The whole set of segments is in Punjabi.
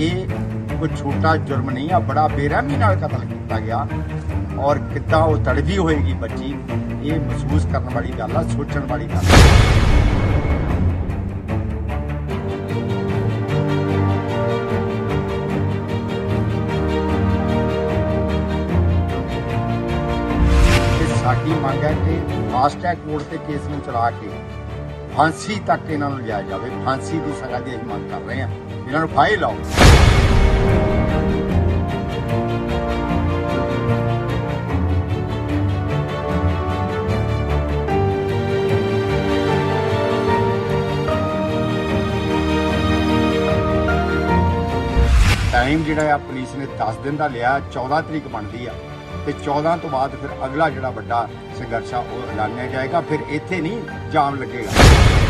ਇਹ ਕੋਈ ਛੋਟਾ ਜੁਰਮ ਨਹੀਂ ਆ, ਬੜਾ ਬੇਰਹਿਮੀ ਨਾਲ ਕਤਲ ਕੀਤਾ ਗਿਆ ਔਰ ਕਿੱਦਾਂ ਉਹ ਤੜਫੀ ਹੋਏਗੀ ਬੱਚੀ, ਇਹ ਮਹਿਸੂਸ ਕਰਨ ਵਾਲੀ ਗੱਲ ਆ, ਸੋਚਣ ਵਾਲੀ ਗੱਲ ਆ। ਸਾਡੀ ਮੰਗ ਹੈ ਕਿ ਫਾਸਟ ਟਰੈਕ ਕੋਰਟ ਤੇ ਕੇਸ ਨੂੰ ਚਲਾ ਕੇ ਫਾਂਸੀ ਤੱਕ ਇਹਨਾਂ ਨੂੰ ਲਿਆ ਜਾਵੇ, ਫਾਂਸੀ ਦੀ ਸਜ਼ਾ ਦੀ ਅਸੀਂ ਮੰਗ ਕਰ ਰਹੇ ਹਾਂ। ਇਹਨਾਂ ਨੂੰ ਫਾਹੀ ਲਾਓ ਟਾਈਮ ਜਿਹੜਾ ਆ, ਪੁਲਿਸ ਨੇ 10 ਦਿਨ ਦਾ ਲਿਆ 14 ਤਰੀਕ ਬਣਦੀ ਆ। ਤੇ 14 ਤੋਂ ਬਾਅਦ ਫਿਰ ਅਗਲਾ ਜਿਹੜਾ ਵੱਡਾ ਸੰਘਰਸ਼ ਆ, ਉਹ ਐਲਾਨਿਆ ਜਾਏਗਾ। ਫਿਰ ਇੱਥੇ ਨਹੀਂ ਜਾਮ ਲੱਗੇਗਾ।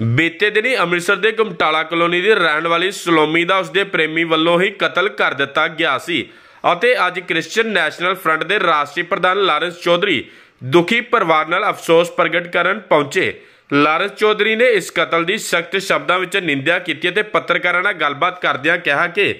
ਬੀਤੇ ਦਿਨੀ ਅੰਮ੍ਰਿਤਸਰ ਦੇ ਗੁਮਟਾਲਾ ਕਲੋਨੀ ਦੀ ਰਹਿਣ ਵਾਲੀ ਸਲੋਮੀ ਦਾ ਉਸਦੇ ਪ੍ਰੇਮੀ ਵੱਲੋਂ ਹੀ ਕਤਲ ਕਰ ਦਿੱਤਾ ਗਿਆ ਸੀ ਅਤੇ ਅੱਜ ਕ੍ਰਿਸਚੀਅਨ ਨੈਸ਼ਨਲ ਫਰੰਟ ਦੇ ਰਾਸ਼ਟਰੀ ਪ੍ਰਧਾਨ ਲਾਰੈਂਸ ਚੌਧਰੀ ਦੁਖੀ ਪਰਿਵਾਰ ਨਾਲ ਅਫਸੋਸ ਪ੍ਰਗਟ ਕਰਨ ਪਹੁੰਚੇ। ਲਾਰੈਂਸ ਚੌਧਰੀ ਨੇ ਇਸ ਕਤਲ ਦੀ ਸਖਤ ਸ਼ਬਦਾਂ ਵਿੱਚ ਨਿੰਦਿਆ ਕੀਤੀ ਅਤੇ ਪੱਤਰਕਾਰਾਂ ਨਾਲ ਗੱਲਬਾਤ ਕਰਦਿਆਂ ਕਿਹਾ ਕਿ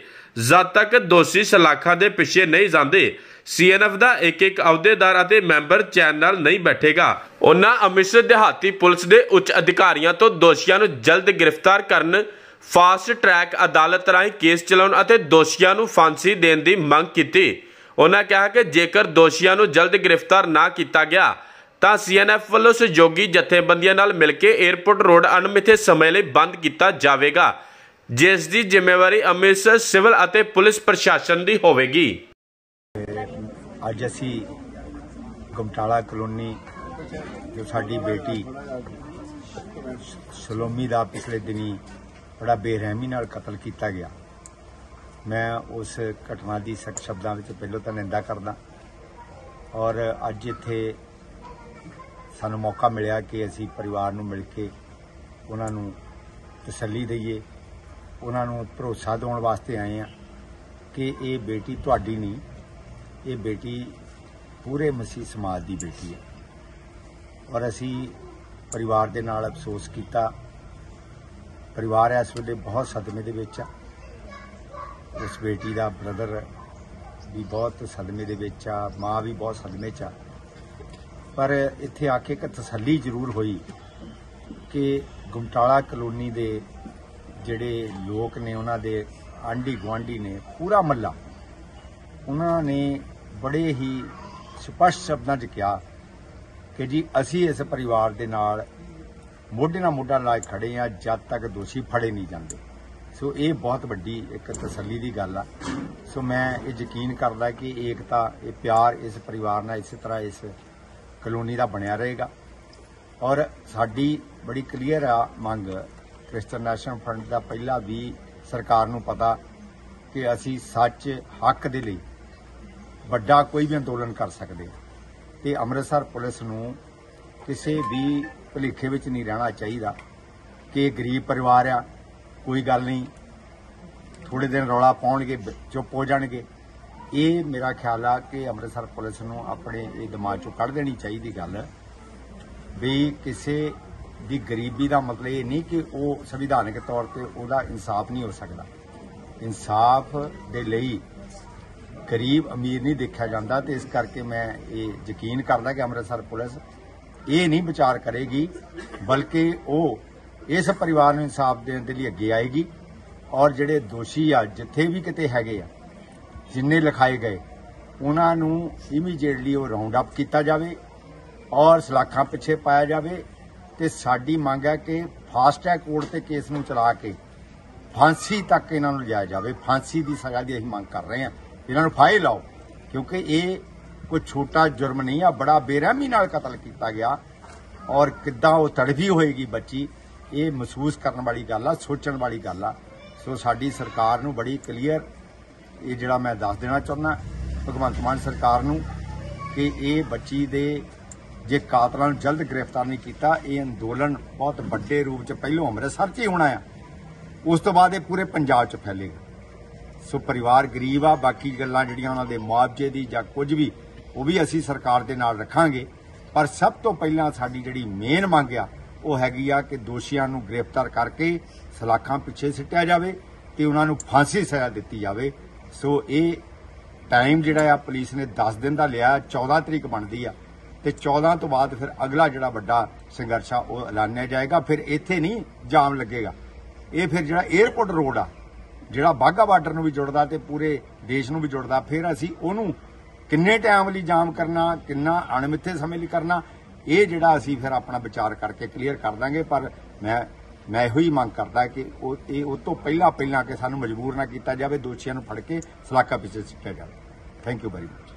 ਜਦ ਤੱਕ ਦੋਸ਼ੀ ਸਲਾਖਾਂ ਦੇ ਪਿੱਛੇ ਨਹੀਂ ਜਾਂਦੇ ਸੀਐਨਐਫ ਦਾ ਇੱਕ ਇੱਕ ਅਹੁਦੇਦਾਰ ਅਤੇ ਮੈਂਬਰ ਚੈਨ ਨਾਲ ਨਹੀਂ ਬੈਠੇਗਾ। ਉਹਨਾਂ ਅੰਮ੍ਰਿਤਸਰ ਦਿਹਾਤੀ ਪੁਲਿਸ ਦੇ ਉੱਚ ਅਧਿਕਾਰੀਆਂ ਤੋਂ ਦੋਸ਼ੀਆਂ ਨੂੰ ਜਲਦ ਗ੍ਰਿਫਤਾਰ ਕਰਨ, ਫਾਸਟ ਟਰੈਕ ਅਦਾਲਤ ਰਾਹੀਂ ਕੇਸ ਚਲਾਉਣ ਅਤੇ ਦੋਸ਼ੀਆਂ ਨੂੰ ਫਾਂਸੀ ਦੇਣ ਦੀ ਮੰਗ ਕੀਤੀ। ਉਹਨਾਂ ਕਿਹਾ ਕਿ ਜੇਕਰ ਦੋਸ਼ੀਆਂ ਨੂੰ ਜਲਦ ਗ੍ਰਿਫਤਾਰ ਨਾ ਕੀਤਾ ਗਿਆ, ਤਾਂ ਸੀਐਨਐਫ ਵੱਲੋਂ ਸਹਿਯੋਗੀ ਜਥੇਬੰਦੀਆਂ ਨਾਲ ਮਿਲ ਕੇ 에ਅਰਪੋਰਟ ਰੋਡ ਅਣਮਿੱਥੇ ਸਮੇਂ ਲਈ ਬੰਦ ਕੀਤਾ ਜਾਵੇਗਾ, ਜਿਸ ਦੀ ਜ਼ਿੰਮੇਵਾਰੀ ਅੰਮ੍ਰਿਤਸਰ ਸਿਵਲ ਅਤੇ ਪੁਲਿਸ ਪ੍ਰਸ਼ਾਸਨ ਦੀ ਹੋਵੇਗੀ। ਅੱਜ ਅਸੀਂ ਗੁਮਟਾਲਾ ਕਲੋਨੀ, ਜੋ ਸਾਡੀ ਬੇਟੀ ਸਲੋਮੀ ਦਾ ਪਿਛਲੇ ਦਿਨੀ ਬੜਾ ਬੇਰਹਿਮੀ ਨਾਲ ਕਤਲ ਕੀਤਾ ਗਿਆ। ਮੈਂ ਉਸ ਘਟਨਾ ਦੀ ਸਖਤ ਸ਼ਬਦਾਂ ਵਿੱਚ ਪਹਿਲਾਂ ਤਾਂ ਨਿੰਦਾ ਕਰਦਾ ਔਰ ਅੱਜ ਇੱਥੇ ਸਾਨੂੰ ਮੌਕਾ ਮਿਲਿਆ ਕਿ ਅਸੀਂ ਪਰਿਵਾਰ ਨੂੰ ਮਿਲ ਕੇ ਉਹਨਾਂ ਨੂੰ ਤਸੱਲੀ ਦਈਏ, ਉਹਨਾਂ ਨੂੰ ਭਰੋਸਾ ਦਿਵਾਉਣ ਵਾਸਤੇ ਆਏ ਆ ਕਿ ਇਹ ਬੇਟੀ ਤੁਹਾਡੀ ਨਹੀਂ ਇਹ ਬੇਟੀ ਪੂਰੇ ਮਸੀਹ ਸਮਾਜ ਦੀ ਬੇਟੀ ਹੈ। ਔਰ ਅਸੀਂ ਪਰਿਵਾਰ ਦੇ ਨਾਲ ਅਫਸੋਸ ਕੀਤਾ। ਪਰਿਵਾਰ ਇਸ ਵੇਲੇ ਬਹੁਤ ਸਦਮੇ ਦੇ ਵਿੱਚ ਆ। ਉਸ ਬੇਟੀ ਦਾ ਬ੍ਰਦਰ ਵੀ ਬਹੁਤ ਸਦਮੇ ਦੇ ਵਿੱਚ ਆ, ਮਾਂ ਵੀ ਬਹੁਤ ਸਦਮੇ 'ਚ ਆ। ਪਰ ਇੱਥੇ ਆ ਕੇ ਇੱਕ ਤਸੱਲੀ ਜ਼ਰੂਰ ਹੋਈ ਕਿ ਗੁਮਟਾਲਾ ਕਲੋਨੀ ਦੇ ਜਿਹੜੇ ਲੋਕ ਨੇ, ਉਹਨਾਂ ਦੇ ਆਂਢੀ ਗੁਆਂਢੀ ਨੇ, ਪੂਰਾ ਮੱਲਾ ਉਹਨਾਂ ਨੇ ਬੜੇ ਹੀ ਸਪਸ਼ਟ ਸ਼ਬਦਾਂ 'ਚ ਕਿਹਾ ਕਿ ਜੀ ਅਸੀਂ ਇਸ ਪਰਿਵਾਰ ਦੇ ਨਾਲ ਮੋਢੇ ਨਾਲ ਮੋਢਾ ਲਾ ਕੇ ਖੜੇ ਆ ਜਦ ਤੱਕ ਦੋਸ਼ੀ ਫੜੇ ਨਹੀਂ ਜਾਂਦੇ। ਸੋ ਇਹ ਬਹੁਤ ਵੱਡੀ ਇੱਕ ਤਸੱਲੀ ਦੀ ਗੱਲ ਆ। ਸੋ ਮੈਂ ਇਹ ਯਕੀਨ ਕਰਦਾ ਕਿ ਏਕਤਾ, ਇਹ ਪਿਆਰ ਇਸ ਪਰਿਵਾਰ ਨਾਲ ਇਸੇ ਤਰ੍ਹਾਂ ਇਸ ਕਲੋਨੀ ਦਾ ਬਣਿਆ ਰਹੇਗਾ। ਔਰ ਸਾਡੀ ਬੜੀ ਕਲੀਅਰ ਆ ਮੰਗ ਕ੍ਰਿਸਚਨ ਨੈਸ਼ਨਲ ਫਰੰਟ ਦਾ ਪਹਿਲਾ ਵੀ ਸਰਕਾਰ ਨੂੰ ਪਤਾ ਕਿ ਅਸੀਂ ਸੱਚ ਹੱਕ ਦੇ ਲਈ ਵੱਡਾ ਕੋਈ ਵੀ ਅੰਦੋਲਨ ਕਰ ਸਕਦੇ ਹਾਂ ਤੇ ਅੰਮ੍ਰਿਤਸਰ ਪੁਲਿਸ ਨੂੰ ਕਿਸੇ ਵੀ ਭੁਲੇਖੇ ਵਿੱਚ ਨਹੀਂ ਰਹਿਣਾ ਚਾਹੀਦਾ ਕਿ ਗਰੀਬ ਪਰਿਵਾਰ ਆ, ਕੋਈ ਗੱਲ ਨਹੀਂ। ਥੋੜੇ ਦਿਨ ਰੌਲਾ ਪਾਉਣਗੇ ਚੁੱਪ ਹੋ ਜਾਣਗੇ। ਇਹ ਮੇਰਾ ਖਿਆਲ ਆ ਕਿ ਅੰਮ੍ਰਿਤਸਰ ਪੁਲਿਸ ਨੂੰ ਆਪਣੇ ਇਹ ਦਿਮਾਗ ਚੋਂ ਕੱਢ ਦੇਣੀ ਚਾਹੀਦੀ ਗੱਲ ਵੀ ਕਿਸੇ ਦੀ ਗਰੀਬੀ ਦਾ ਮਤਲਬ ਇਹ ਨਹੀਂ ਕਿ ਉਹ ਸੰਵਿਧਾਨਕ ਤੌਰ ਤੇ ਉਹਦਾ ਇਨਸਾਫ ਨਹੀਂ ਹੋ ਸਕਦਾ। ਇਨਸਾਫ ਦੇ ਲਈ ਗਰੀਬ ਅਮੀਰ ਨਹੀਂ ਦੇਖਿਆ ਜਾਂਦਾ ਤੇ ਇਸ ਕਰਕੇ ਮੈਂ ਇਹ ਯਕੀਨ ਕਰਦਾ ਕਿ ਅੰਮ੍ਰਿਤਸਰ ਪੁਲਿਸ ਇਹ ਨਹੀਂ ਵਿਚਾਰ ਕਰੇਗੀ, ਬਲਕਿ ਉਹ ਇਸ ਪਰਿਵਾਰ ਨੂੰ ਇਨਸਾਫ ਦੇਣ ਦੇ ਲਈ ਅੱਗੇ ਆਏਗੀ ਔਰ ਜਿਹੜੇ ਦੋਸ਼ੀ ਆ, ਜਿੱਥੇ ਵੀ ਕਿਤੇ ਹੈਗੇ ਆ, ਜਿੰਨੇ ਲਿਖਾਏ ਗਏ, ਉਹਨਾਂ ਨੂੰ ਇਮੀਡੀਏਟਲੀ ਉਹ ਰਾਉਂਡ ਅਪ ਕੀਤਾ ਜਾਵੇ ਔਰ ਸਲਾਖਾਂ ਪਿੱਛੇ ਪਾਇਆ ਜਾਵੇ ਤੇ ਸਾਡੀ ਮੰਗ ਹੈ ਕਿ ਫਾਸਟ ਟਰੈਕ ਕੋਰਟ ਤੇ ਕੇਸ ਨੂੰ ਚਲਾ ਕੇ ਫਾਂਸੀ ਤੱਕ ਇਹਨਾਂ ਨੂੰ ਲਿਆ ਜਾਵੇ। ਫਾਂਸੀ ਦੀ ਸਜ਼ਾ ਦੀ ਅਸੀਂ ਮੰਗ ਕਰ ਰਹੇ ਹਾਂ। ਇਹਨਾਂ ਨੂੰ ਫਾਹੀ ਲਾਓ, ਕਿਉਂਕਿ ਇਹ ਕੋਈ ਛੋਟਾ ਜੁਰਮ ਨਹੀਂ ਆ, ਬੜਾ ਬੇਰਹਿਮੀ ਨਾਲ ਕਤਲ ਕੀਤਾ ਗਿਆ ਔਰ ਕਿੱਦਾਂ ਉਹ ਤੜਫੀ ਹੋਏਗੀ ਬੱਚੀ, ਇਹ ਮਹਿਸੂਸ ਕਰਨ ਵਾਲੀ ਗੱਲ ਆ, ਸੋਚਣ ਵਾਲੀ ਗੱਲ ਆ। ਸੋ ਸਾਡੀ ਸਰਕਾਰ ਨੂੰ ਬੜੀ ਕਲੀਅਰ ਇਹ ਜਿਹੜਾ ਮੈਂ ਦੱਸ ਦੇਣਾ ਚਾਹੁੰਦਾ, ਭਗਵੰਤ ਮਾਨ ਸਰਕਾਰ ਨੂੰ ਕਿ ਇਹ ਬੱਚੀ ਦੇ ਜੇ ਕਾਤਲਾਂ ਨੂੰ ਜਲਦ ਗ੍ਰਿਫਤਾਰ ਨਹੀਂ ਕੀਤਾ, ਇਹ ਅੰਦੋਲਨ ਬਹੁਤ ਵੱਡੇ ਰੂਪ 'ਚ ਪਹਿਲੋਂ ਅੰਮ੍ਰਿਤਸਰ 'ਚ ਹੀ ਹੋਣਾ ਆ। ਉਸ ਤੋਂ ਬਾਅਦ ਇਹ ਪੂਰੇ ਪੰਜਾਬ 'ਚ ਫੈਲੇਗਾ। ਸੋ ਪਰਿਵਾਰ ਗਰੀਬ ਆ, ਬਾਕੀ ਗੱਲਾਂ ਜਿਹੜੀਆਂ ਉਹਨਾਂ ਦੇ ਮੁਆਵਜ਼ੇ ਦੀ ਜਾਂ ਕੁਝ ਵੀ, ਉਹ ਵੀ ਅਸੀਂ ਸਰਕਾਰ ਦੇ ਨਾਲ ਰੱਖਾਂਗੇ। ਪਰ ਸਭ ਤੋਂ ਪਹਿਲਾਂ ਸਾਡੀ ਜਿਹੜੀ ਮੇਨ ਮੰਗ ਆ, ਉਹ ਹੈਗੀ ਆ ਕਿ ਦੋਸ਼ੀਆਂ ਨੂੰ ਗ੍ਰਿਫਤਾਰ ਕਰਕੇ ਸਲਾਖਾਂ ਪਿੱਛੇ ਸਿੱਟਿਆ ਜਾਵੇ ਤੇ ਉਹਨਾਂ ਨੂੰ ਫਾਂਸੀ ਸਜ਼ਾ ਦਿੱਤੀ ਜਾਵੇ। ਸੋ ਇਹ ਟਾਈਮ ਜਿਹੜਾ ਆ, ਪੁਲਿਸ ਨੇ 10 ਦਿਨ ਦਾ ਲਿਆ 14 ਤਰੀਕ ਬਣਦੀ ਆ। ਤੇ 14 ਤੋਂ ਬਾਅਦ ਫਿਰ ਅਗਲਾ ਜਿਹੜਾ ਵੱਡਾ ਸੰਘਰਸ਼ ਆ, ਉਹ ਐਲਾਨਿਆ ਜਾਏਗਾ। ਫਿਰ ਇੱਥੇ ਨਹੀਂ ਜਾਮ ਲੱਗੇਗਾ। ਇਹ ਫਿਰ ਜਿਹੜਾ 에어ਪੋਰਟ ਰੋਡ ਆ ਜਿਹੜਾ ਬਾਘਾ ਬਾਰਡਰ ਨੂੰ ਵੀ ਜੁੜਦਾ ਤੇ ਪੂਰੇ ਦੇਸ਼ ਨੂੰ ਵੀ ਜੁੜਦਾ, ਫਿਰ ਅਸੀਂ ਉਹਨੂੰ ਕਿੰਨੇ ਟਾਈਮ ਲਈ ਜਾਮ ਕਰਨਾ, ਕਿੰਨਾ ਅਣਮਿੱਥੇ ਸਮੇਂ ਲਈ ਕਰਨਾ, ਇਹ ਜਿਹੜਾ ਅਸੀਂ ਫਿਰ ਆਪਣਾ ਵਿਚਾਰ ਕਰਕੇ ਕਲੀਅਰ ਕਰ ਦਾਂਗੇ। ਪਰ ਮੈਂ ਮੈਂ ਇਹੋ ਹੀ ਮੰਗ ਕਰਦਾ ਕਿ ਉਹ, ਇਹ ਉਹ ਤੋਂ ਪਹਿਲਾਂ ਪਹਿਲਾਂ ਕਿ ਸਾਨੂੰ ਮਜਬੂਰ ਨਾ ਕੀਤਾ ਜਾਵੇ, ਦੋਸ਼ੀਆਂ ਨੂੰ ਫੜ ਕੇ ਸਲਾਖਾ ਪਿੱਛੇ ਸਿੱਟਿਆ ਜਾਵੇ। Thank you very much